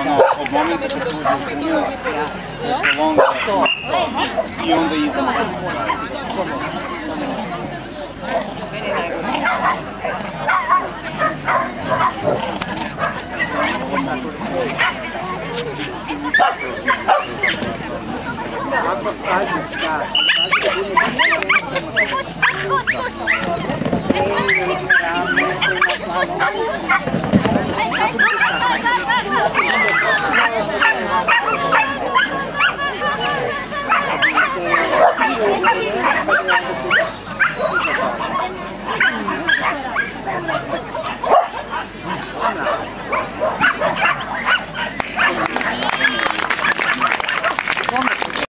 ono, od momenta kad uđe u tunel, prolonga i onda iza. Thank you. Thank you.